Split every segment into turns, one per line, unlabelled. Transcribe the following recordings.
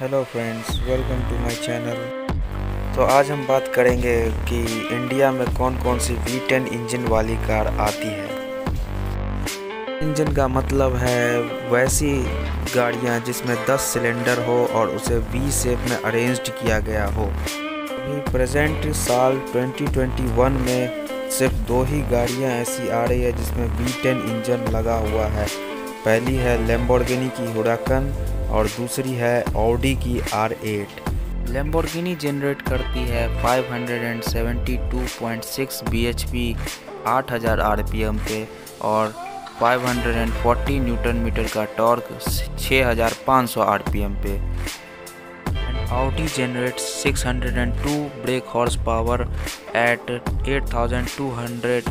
Hello friends welcome to my channel तो आज हम बात करेंगे कि इंडिया में कौन कौन सी वी टेन इंजन वाली कार आती है। इंजन का मतलब है वैसी गाड़ियाँ जिसमें 10 सिलेंडर हो और उसे वी शेप में अरेंज्ड किया गया हो। अभी प्रेजेंट साल 2021 में सिर्फ़ दो ही गाड़ियाँ ऐसी आ रही है जिसमें वी टेन इंजन लगा हुआ है। पहली है लेम्बोर्गिनी की हुडाकन और दूसरी है ऑडी की आर एट लेम्बोर्गिनी जनरेट करती है 572.6 bhp 8000 rpm पे और 540 न्यूटन मीटर का टॉर्क 6500 rpm पे। Audi generates 602 brake horsepower at 8200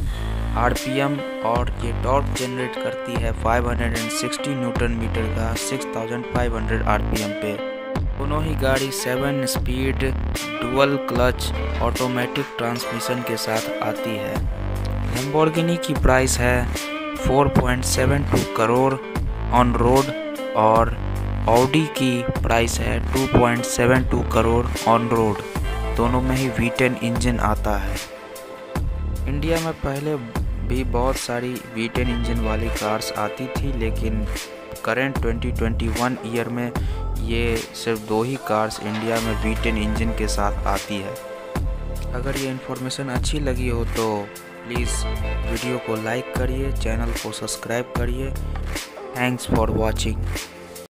RPM और ये टॉर्क जनरेट करती है 560 न्यूटन मीटर का 6500 आरपीएम पे। दोनों ही गाड़ी 7 speed dual clutch automatic transmission के साथ आती है। लैम्बोर्गिनी की प्राइस है 4.72 करोड़ ऑन रोड और ऑडी की प्राइस है 2.72 करोड़ ऑन रोड दोनों में ही V10 इंजन आता है। इंडिया में पहले भी बहुत सारी वी टेन इंजन वाली कार्स आती थी, लेकिन करेंट 2021 ईयर में ये सिर्फ़ दो ही कार्स इंडिया में वी टेन इंजन के साथ आती है। अगर ये इन्फॉर्मेशन अच्छी लगी हो तो प्लीज़ वीडियो को लाइक करिए चैनल को सब्सक्राइब करिए। Thanks for watching